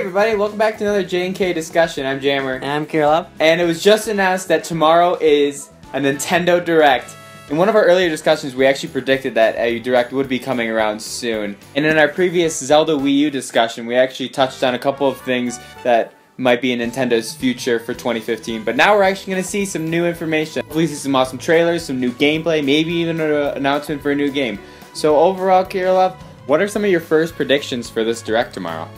everybody, welcome back to another J&K discussion. I'm Jammer. And I'm Kirillov. And it was just announced that tomorrow is a Nintendo Direct. In one of our earlier discussions, we actually predicted that a Direct would be coming around soon. And in our previous Zelda Wii U discussion, we actually touched on a couple of things that might be in Nintendo's future for 2015. But now we're actually going to see some new information. Hopefully see some awesome trailers, some new gameplay, maybe even an announcement for a new game. So overall, Kirillov, what are some of your first predictions for this Direct tomorrow?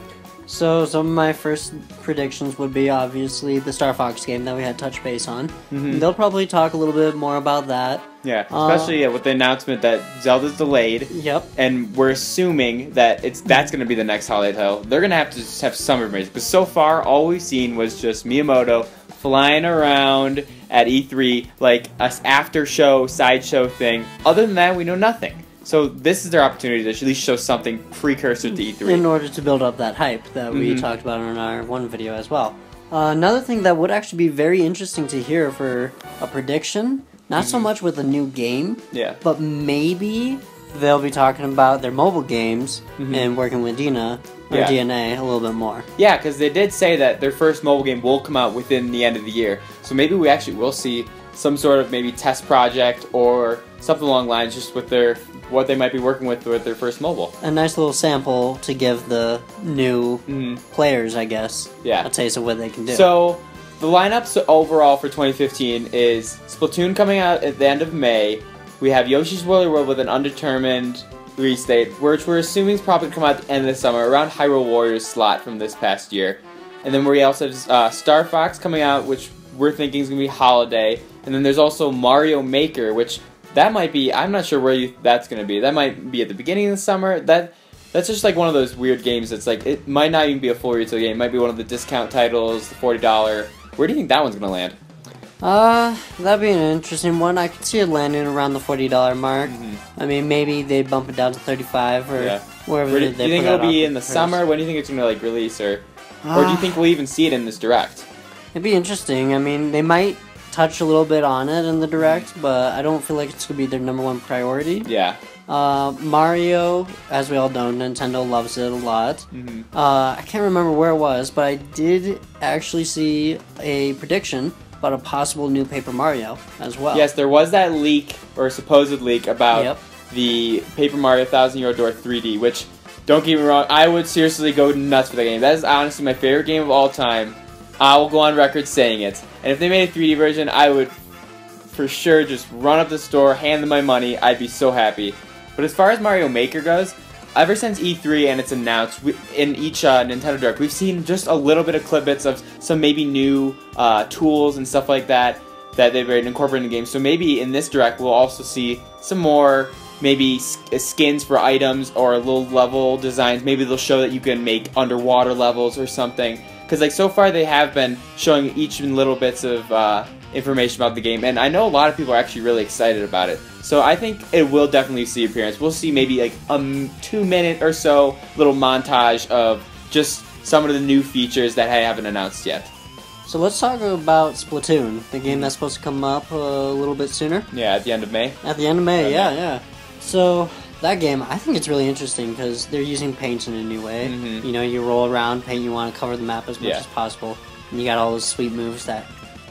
So some of my first predictions would be obviously the Star Fox game that we had touch base on. Mm-hmm. They'll probably talk a little bit more about that. Yeah, especially uh, yeah, with the announcement that Zelda's delayed. Yep. And we're assuming that it's that's going to be the next holiday title. They're going to have to just have some information because so far all we've seen was just Miyamoto flying around at E3 like a after show sideshow thing. Other than that, we know nothing. So this is their opportunity to at least show something precursor to E3. In order to build up that hype that we mm-hmm. talked about in our one video as well. Uh, another thing that would actually be very interesting to hear for a prediction, not mm-hmm. so much with a new game, yeah, but maybe they'll be talking about their mobile games mm-hmm. and working with Dina or yeah. DeNA a little bit more. Yeah, because they did say that their first mobile game will come out within the end of the year. So maybe we actually will see some sort of maybe test project or something along lines just with their what they might be working with with their first mobile. A nice little sample to give the new mm-hmm. players, I guess. Yeah. A taste of what they can do. So the lineups overall for 2015 is Splatoon coming out at the end of May. We have Yoshi's Woolly World with an undetermined release date, which we're assuming is probably come out at the end of the summer, around Hyrule Warriors slot from this past year. And then we also have uh, Star Fox coming out, which we're thinking is going to be holiday. And then there's also Mario Maker, which that might be. I'm not sure where you, that's going to be. That might be at the beginning of the summer. That that's just like one of those weird games. That's like it might not even be a full retail game. It might be one of the discount titles, the forty dollar. Where do you think that one's going to land? Uh, that'd be an interesting one. I could see it landing around the forty dollar mark. Mm-hmm. I mean, maybe they bump it down to thirty five or yeah. wherever. Where do, do you think it'll be in the summer? When do you think it's gonna like release, or uh, or do you think we'll even see it in this direct? It'd be interesting. I mean, they might touch a little bit on it in the direct, but I don't feel like it's gonna be their number one priority. Yeah. Uh, Mario, as we all know, Nintendo loves it a lot. Mm-hmm. Uh, I can't remember where it was, but I did actually see a prediction about a possible new Paper Mario as well. Yes, there was that leak or supposed leak about yep. the Paper Mario Thousand Year Door 3D, which don't get me wrong, I would seriously go nuts for that game. That is honestly my favorite game of all time. I will go on record saying it. And if they made a 3D version, I would for sure just run up the store, hand them my money. I'd be so happy. But as far as Mario Maker goes, ever since E3 and it's announced we, in each uh, Nintendo Direct, we've seen just a little bit of clip bits of some maybe new uh, tools and stuff like that that they've incorporated in the game. So maybe in this Direct, we'll also see some more maybe skins for items or little level designs. Maybe they'll show that you can make underwater levels or something because like so far they have been showing each little bits of uh, information about the game, and I know a lot of people are actually really excited about it. So I think it will definitely see appearance. We'll see maybe like a two minute or so little montage of just some of the new features that I haven't announced yet. So let's talk about Splatoon, the game that's supposed to come up a little bit sooner. Yeah, at the end of May. At the end of May, yeah, yeah. So that game, I think it's really interesting because they're using paint in a new way. Mm-hmm. You know, you roll around, paint, you want to cover the map as much yeah. as possible, and you got all those sweet moves that,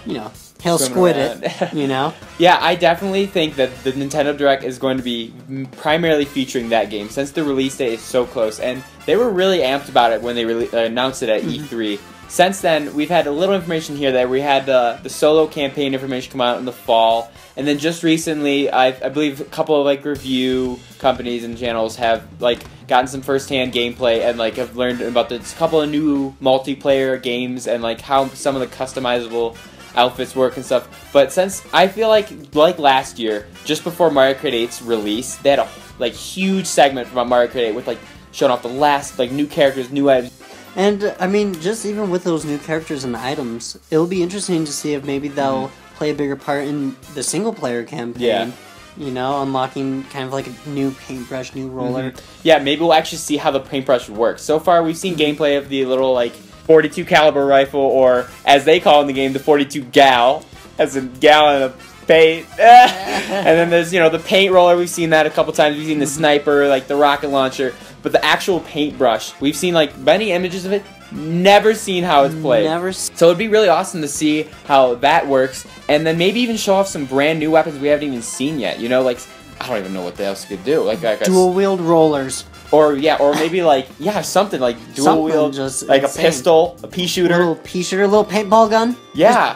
you know, he'll squid around. it. You know. yeah, I definitely think that the Nintendo Direct is going to be primarily featuring that game since the release date is so close, and they were really amped about it when they re- uh, announced it at mm-hmm. E3. Since then, we've had a little information here that we had uh, the solo campaign information come out in the fall, and then just recently, I, I believe a couple of like review companies and channels have like gotten some first-hand gameplay and like have learned about this couple of new multiplayer games and like how some of the customizable outfits work and stuff. But since I feel like like last year, just before Mario Kart 8's release, they had a like huge segment from Mario Kart 8 with like showing off the last like new characters, new items. And I mean, just even with those new characters and items, it'll be interesting to see if maybe they'll mm-hmm. play a bigger part in the single player campaign. Yeah. You know, unlocking kind of like a new paintbrush, new roller. Mm-hmm. Yeah, maybe we'll actually see how the paintbrush works. So far, we've seen mm-hmm. gameplay of the little like 42 caliber rifle, or as they call in the game, the 42 gal, as a gallon of paint. and then there's you know the paint roller. We've seen that a couple times. We've seen the mm-hmm. sniper, like the rocket launcher. But the actual paintbrush, we've seen like many images of it. never seen how it's played. Never. So it'd be really awesome to see how that works, and then maybe even show off some brand new weapons we haven't even seen yet. You know, like I don't even know what else you could do. Like, like dual wheeled rollers. Or yeah, or maybe like yeah, something like dual wheel, just like insane. a pistol, a pea shooter, a little pea shooter, a little paintball gun. Yeah.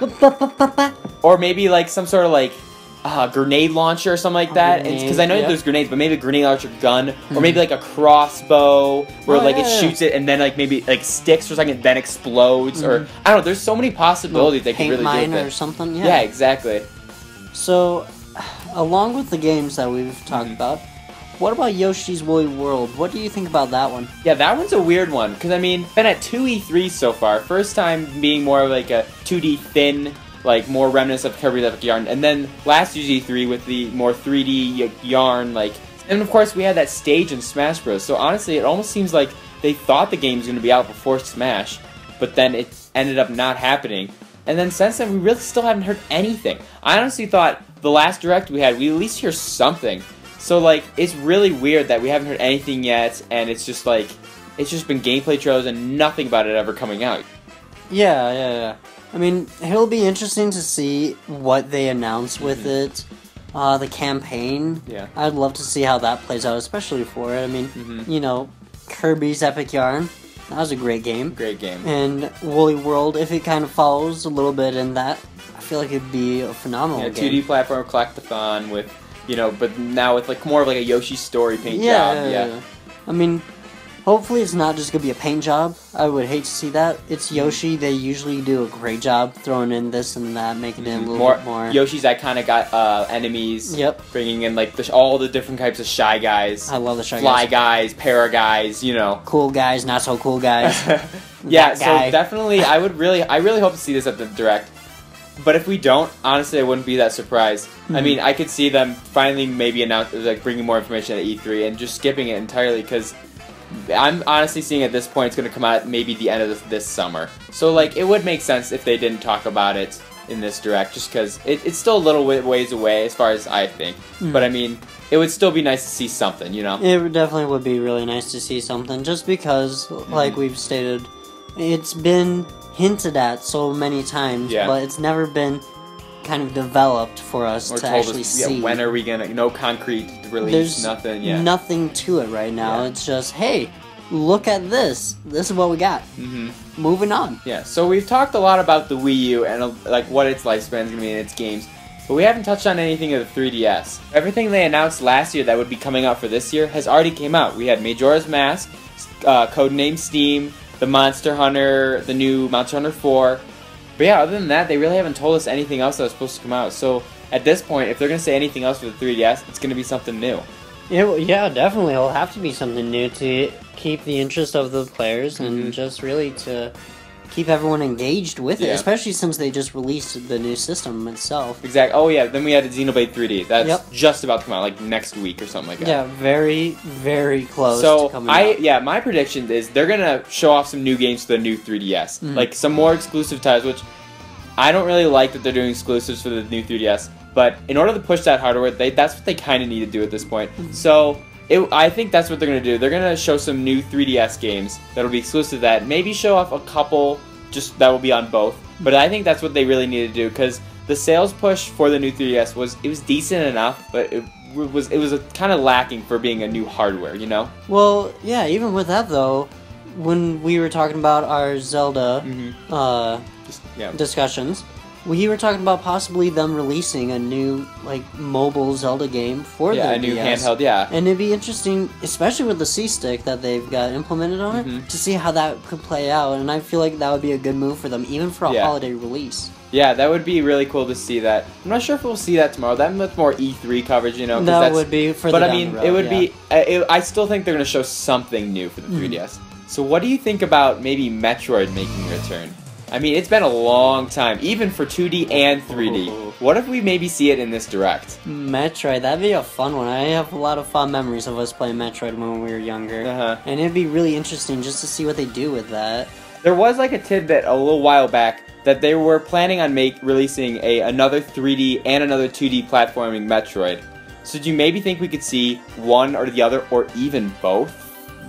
or maybe like some sort of like uh, grenade launcher or something like that. Because I know yep. there's grenades, but maybe a grenade launcher gun, mm-hmm. or maybe like a crossbow where oh, like yeah, it shoots it and then like maybe like sticks for a second, then explodes, mm-hmm. or I don't know. There's so many possibilities they could really mine do with or something. Yeah. yeah, exactly. So, along with the games that we've talked mm-hmm. about. What about Yoshi's Woolly World? What do you think about that one? Yeah, that one's a weird one because I mean, been at two E3 so far. First time being more of like a 2D thin like more remnants of Kirby's Epic Yarn, and then last year's E3 with the more 3D yarn, like, and of course we had that stage in Smash Bros. So honestly, it almost seems like they thought the game was going to be out before Smash, but then it ended up not happening. And then since then, we really still haven't heard anything. I honestly thought the last direct we had, we at least hear something. So like, it's really weird that we haven't heard anything yet, and it's just like, it's just been gameplay trailers and nothing about it ever coming out. Yeah, yeah, yeah. I mean, it'll be interesting to see what they announce with mm-hmm. it. Uh, the campaign. Yeah. I'd love to see how that plays out, especially for it. I mean, mm-hmm. you know, Kirby's Epic Yarn. That was a great game. Great game. And Woolly World, if it kind of follows a little bit in that, I feel like it'd be a phenomenal yeah, game. 2D platform collectathon with, you know, but now with like more of like a Yoshi story paint yeah, job. Yeah. yeah. I mean, Hopefully, it's not just gonna be a paint job. I would hate to see that. It's mm-hmm. Yoshi. They usually do a great job throwing in this and that, making it a little more, bit more. Yoshi's I kind of got uh, enemies. Yep. Bringing in like the, all the different types of shy guys. I love the shy fly guys. guys, para guys. You know, cool guys, not so cool guys. yeah. so definitely, I would really, I really hope to see this at the direct. But if we don't, honestly, I wouldn't be that surprised. Mm-hmm. I mean, I could see them finally maybe announce like bringing more information at E3 and just skipping it entirely because I'm honestly seeing at this point it's going to come out maybe the end of this, this, summer. So like it would make sense if they didn't talk about it in this direct, just because it, it's still a little ways away as far as I think. Mm. But I mean, it would still be nice to see something, you know. It definitely would be really nice to see something, just because, mm-hmm. like we've stated, it's been hinted at so many times, yeah. but it's never been kind of developed for us or to actually us, see. Yeah, when are we gonna? No concrete release. There's nothing. Yeah. Nothing to it right now. Yeah. It's just hey, look at this. This is what we got. Mm-hmm. Moving on. Yeah. So we've talked a lot about the Wii U and uh, like what its lifespan is gonna be in its games. But we haven't touched on anything of the 3DS. Everything they announced last year that would be coming out for this year has already came out. We had Majora's Mask, uh, Codename Steam, the Monster Hunter, the new Monster Hunter 4, but yeah, other than that, they really haven't told us anything else that was supposed to come out. So at this point, if they're going to say anything else for the 3DS, it's going to be something new. Yeah, yeah, definitely. It'll have to be something new to keep the interest of the players and mm-hmm. just really to keep everyone engaged with it, especially since they just released the new system itself. Exactly. Oh yeah, then we had the Xenoblade 3D. That's yep. just about to come out, like next week or something like that. Yeah, very, very close. So I, out. yeah, my prediction is they're gonna show off some new games for the new 3DS, mm-hmm. like some more exclusive titles, which I don't really like that they're doing exclusives for the new 3DS. But in order to push that hardware, they, that's what they kind of need to do at this point. Mm-hmm. So it, I think that's what they're going to do. They're going to show some new 3DS games that'll be exclusive to that. Maybe show off a couple just that will be on both. But I think that's what they really need to do because the sales push for the new 3DS was it was decent enough, but it was it was kind of lacking for being a new hardware, you know. Well, yeah. Even with that though, when we were talking about our Zelda mm-hmm. uh, just, yeah. discussions, we were talking about possibly them releasing a new like mobile Zelda game for yeah, the a new DS. handheld, yeah. And it'd be interesting, especially with the C stick that they've got implemented on mm-hmm. it, to see how that could play out. And I feel like that would be a good move for them, even for a yeah. holiday release. Yeah, that would be really cool to see that. I'm not sure if we'll see that tomorrow. That much more E3 coverage, you know. That would be for. But I mean, road, it would yeah. be. Uh, it, I still think they're going to show something new for the 3DS. Mm-hmm. So, what do you think about maybe Metroid making a return? I mean, it's been a long time, even for 2D and 3D. What if we maybe see it in this direct? Metroid, that'd be a fun one. I have a lot of fond memories of us playing Metroid when we were younger. Uh-huh. And it'd be really interesting just to see what they do with that. There was like a tidbit a little while back that they were planning on make releasing a another 3D and another 2D platforming Metroid. So do you maybe think we could see one or the other, or even both,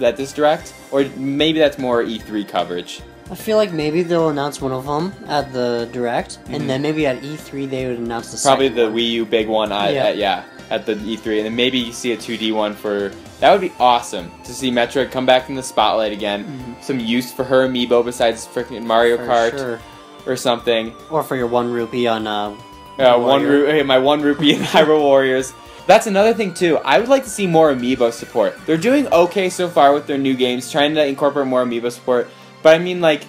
at this direct? Or maybe that's more E3 coverage? I feel like maybe they'll announce one of them at the direct, mm-hmm. and then maybe at E3 they would announce the probably the. Wii U big one. At, yeah. At, yeah, at the E3, and then maybe you see a 2D one for. That would be awesome to see Metroid come back in the spotlight again. Mm-hmm. Some use for her amiibo besides freaking Mario for Kart sure. or something. Or for your one rupee on. Uh, uh, one rupee, my one rupee in Hyrule Warriors. That's another thing too. I would like to see more amiibo support. They're doing okay so far with their new games, trying to incorporate more amiibo support. But I mean, like,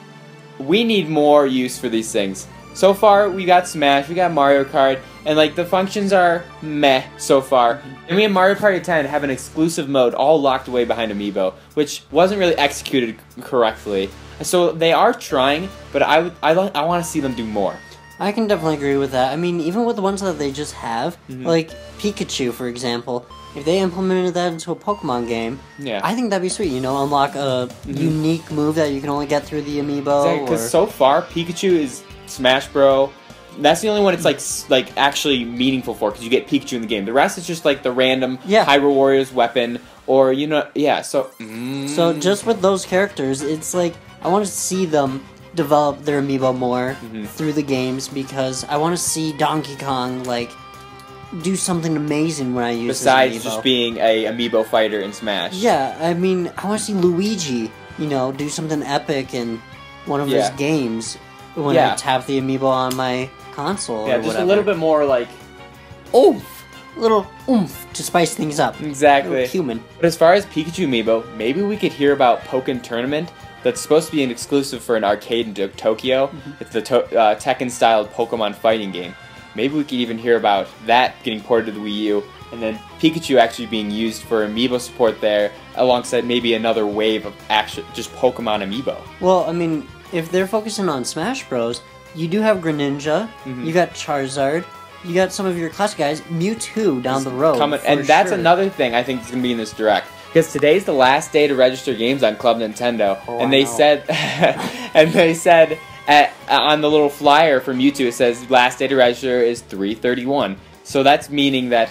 we need more use for these things. So far, we got Smash, we got Mario Kart, and like the functions are meh so far. And we have Mario Party 10 have an exclusive mode all locked away behind Amiibo, which wasn't really executed correctly. So they are trying, but I I, I want to see them do more. I can definitely agree with that. I mean, even with the ones that they just have, mm-hmm. like Pikachu, for example, if they implemented that into a Pokemon game, yeah, I think that'd be sweet. You know, unlock a mm-hmm. unique move that you can only get through the amiibo. Because or... so far, Pikachu is Smash Bro. That's the only one it's like like actually meaningful for because you get Pikachu in the game. The rest is just like the random yeah. Hyrule Warriors weapon or you know yeah. So mm. so just with those characters, it's like I want to see them develop their amiibo more mm-hmm. through the games because I want to see Donkey Kong like do something amazing when I use it. besides just being a amiibo fighter in Smash. Yeah, I mean, I want to see Luigi, you know, do something epic in one of yeah. his games when yeah. I tap the amiibo on my console. Yeah, just a little bit more like oomph, a little oomph to spice things up. Exactly, human. But as far as Pikachu amiibo, maybe we could hear about Pokken Tournament. That's supposed to be an exclusive for an arcade in Tokyo. Mm-hmm. It's the to- uh, Tekken-styled Pokemon fighting game. Maybe we could even hear about that getting ported to the Wii U, and then Pikachu actually being used for amiibo support there, alongside maybe another wave of actual just Pokemon amiibo. Well, I mean, if they're focusing on Smash Bros, you do have Greninja, mm-hmm. you got Charizard, you got some of your classic guys, Mewtwo down the road. Coming, and that's sure. another thing I think is going to be in this direct. Because today's the last day to register games on Club Nintendo, oh, and they said, and they said at, on the little flyer from Mewtwo, it says last day to register is 331. So that's meaning that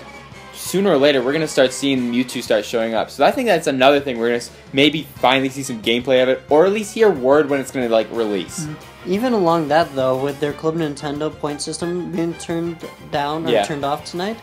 sooner or later we're gonna start seeing Mewtwo start showing up. So I think that's another thing we're gonna maybe finally see some gameplay of it, or at least hear word when it's gonna like release. Mm-hmm. Even along that though, with their Club Nintendo point system being turned down or yeah. turned off tonight,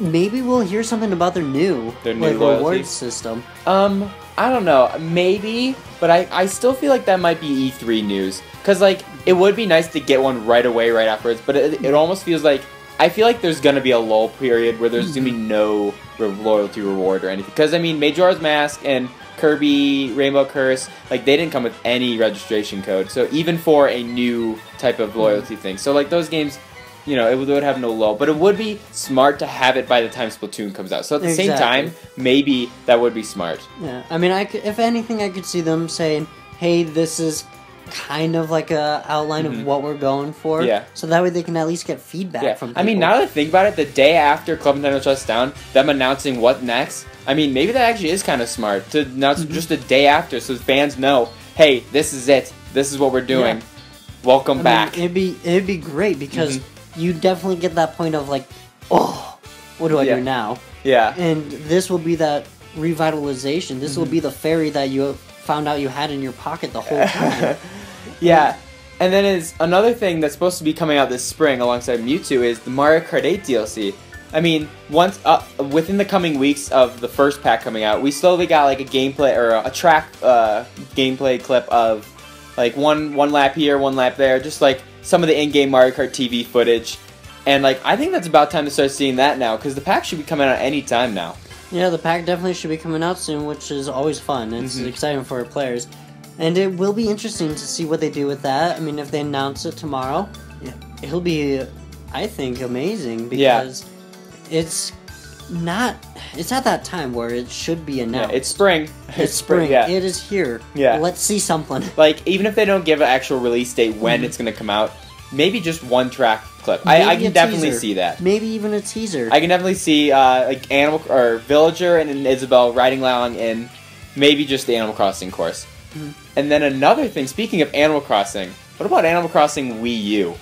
maybe we'll hear something about their new their new like, reward system. Um, I don't know, maybe, but I I still feel like that might be E3 news because like it would be nice to get one right away, right afterwards. But it, it almost feels like I feel like there's gonna be a lull period where there's gonna be mm-hmm. no re- loyalty reward or anything. Because I mean, Majora's Mask and Kirby Rainbow Curse, like they didn't come with any registration code. So even for a new type of loyalty mm-hmm. thing, so like those games, you know, it would, it would, have no lull. But it would be smart to have it by the time Splatoon comes out. So at the exactly. same time, maybe that would be smart. Yeah, I mean, I could, if anything, I could see them saying, "Hey, this is kind of like a outline mm-hmm. of what we're going for. Yeah. So that way they can at least get feedback yeah. from people. I mean, now that I think about it, the day after Club Nintendo shuts down, them announcing what next, I mean, maybe that actually is kind of smart to announce mm-hmm. just a day after so fans know, hey, this is it. This is what we're doing. Yeah. Welcome I back. Mean, it'd be it'd be great because mm-hmm. you definitely get that point of like, oh, what do I yeah. do now? Yeah. And this will be that revitalization. This will mm-hmm. be the fairy that you found out you had in your pocket the whole time. Yeah. And then is another thing that's supposed to be coming out this spring alongside Mewtwo is the Mario Kart 8 DLC. I mean, once uh, within the coming weeks of the first pack coming out, we slowly got like a gameplay or a, track uh, gameplay clip of like one one lap here, one lap there, just like some of the in-game Mario Kart TV footage. And like I think that's about time to start seeing that now because the pack should be coming out any time now. Yeah, the pack definitely should be coming out soon, which is always fun. It's mm-hmm. exciting for players. And it will be interesting to see what they do with that. I mean, if they announce it tomorrow, yeah. it'll be, I think, amazing because yeah. it's not it's at that time where it should be announced. Yeah, it's spring. It's, it's spring. spring. Yeah. It is here. Yeah. Let's see something. Like even if they don't give an actual release date when mm-hmm. it's going to come out, maybe just one track clip. I, I, can definitely teaser. see that. Maybe even a teaser. I can definitely see uh, like Animal or Villager and Isabelle riding along in maybe just the Animal Crossing course. Mm-hmm. And then another thing, speaking of Animal Crossing, what about Animal Crossing Wii U?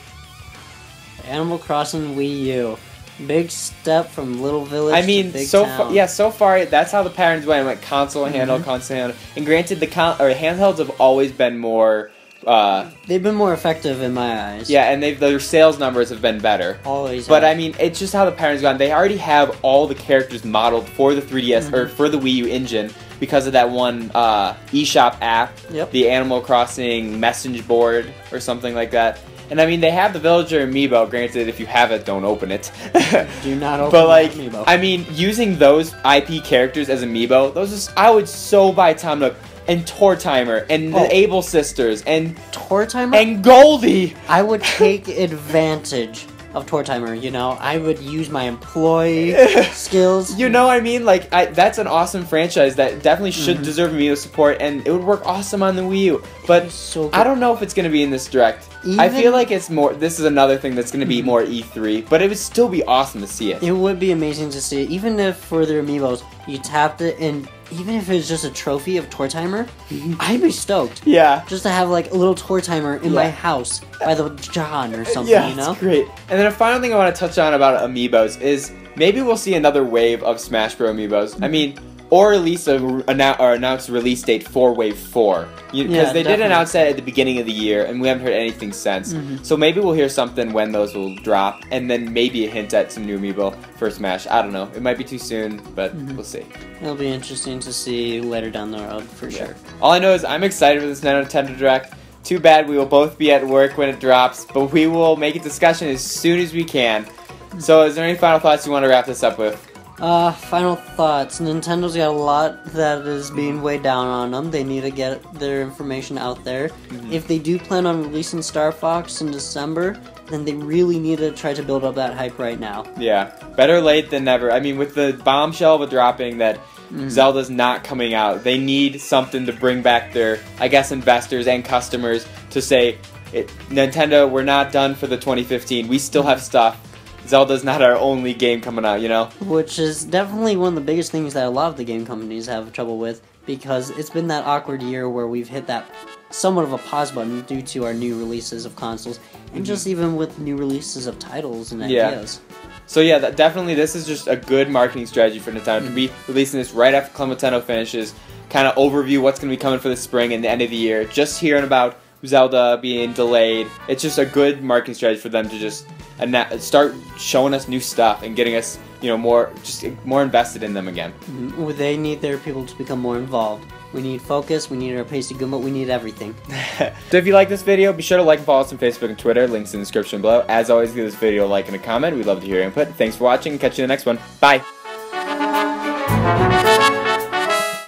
Animal Crossing Wii U. Big step from little village. I mean, so far, yeah, so far that's how the patterns went. Went console, mm-hmm. handheld, console, handheld. And granted, the con- or handhelds have always been more Uh, they've been more effective in my eyes. Yeah, and they've their sales numbers have been better. Always. But have. I mean, it's just how the pattern's gone. They already have all the characters modeled for the 3DS mm-hmm. or for the Wii U engine because of that one uh, eShop app, yep. the Animal Crossing message board or something like that. And I mean, they have the Villager amiibo. Granted, if you have it, don't open it. Do not open But like, amiibo. I mean, using those IP characters as amiibo, those is I would so buy Tom Nook and Tortimer and oh. the Able Sisters and Tortimer and Goldie. I would take advantage of Tortimer. You know, I would use my employee skills. You know, I mean, like I, that's an awesome franchise that definitely should mm-hmm. deserve immediate support, and it would work awesome on the Wii U. But so I don't know if it's going to be in this direct. Even, I feel like it's more. This is another thing that's going to be mm-hmm. more E3, but it would still be awesome to see it. It would be amazing to see it, even if for their amiibos you tapped it and even if it's just a trophy of Tortimer, mm-hmm. I'd be stoked. Yeah. Just to have like a little Tortimer in yeah. my house by the John or something, yeah, you know? great. And then a final thing I want to touch on about amiibos is maybe we'll see another wave of Smash Bros. amiibos. I mean, or release a annou- or announce release date for Wave Four. Because yeah, they definitely. did announce that at the beginning of the year, and we haven't heard anything since. Mm-hmm. So maybe we'll hear something when those will drop, and then maybe a hint at some new amiibo for Smash. I don't know. It might be too soon, but mm-hmm. we'll see. It'll be interesting to see later down the road for yeah. sure. All I know is I'm excited for this Nintendo Direct. Too bad we will both be at work when it drops, but we will make a discussion as soon as we can. Mm-hmm. So, is there any final thoughts you want to wrap this up with? Uh, final thoughts. Nintendo's got a lot that is being weighed down on them. They need to get their information out there. Mm-hmm. If they do plan on releasing Star Fox in December, then they really need to try to build up that hype right now. Yeah, better late than never. I mean, with the bombshell of dropping that mm-hmm. Zelda's not coming out, they need something to bring back their, I guess, investors and customers to say, it, Nintendo, we're not done for the 2015. We still have stuff Zelda's not our only game coming out, you know? Which is definitely one of the biggest things that a lot of the game companies have trouble with because it's been that awkward year where we've hit that somewhat of a pause button due to our new releases of consoles and mm-hmm. just even with new releases of titles and ideas. Yeah. So yeah, that, definitely this is just a good marketing strategy for Nintendo mm-hmm. to be releasing this right after Club Nintendo finishes, kind of overview what's going to be coming for the spring and the end of the year. Just hearing about Zelda being delayed, it's just a good marketing strategy for them to just and start showing us new stuff and getting us, you know, more just more invested in them again. Mm-hmm. They need their people to become more involved. We need focus. We need our Pasty Goomba. We need everything. so if you like this video, be sure to like and follow us on Facebook and Twitter. Links in the description below. As always, give this video a like and a comment. We'd love to hear your input. Thanks for watching. Catch you in the next one. Bye.